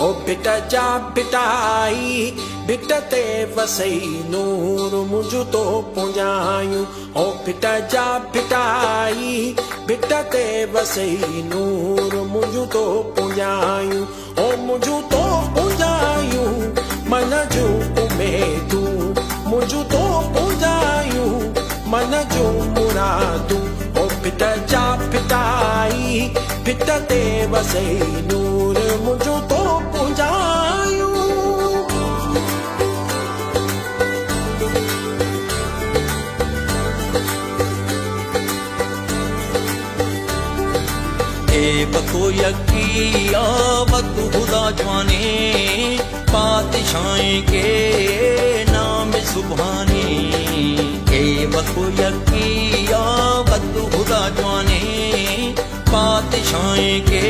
ओ bit जा बिटाई, bit ते वसई नूर मुंहिंजो तो पुञायूं ओ बिट जा बिटाई, बिट ते वसई नूर मुंहिंजो तो पुञायूं ओ मुंहिंजो तो पुञायूं मन जूं उमेदूं। मुंहिंजो तो पुञायूं मन जूं मुरादूं। ओ बिट जा बिटाई, बिट ते वसई नूर बखो यकी आवत खुदा जवाने पातशाएँ के नाम सुभाने। ए बखो यकी आवत खुदा जवाने पातशाएँ के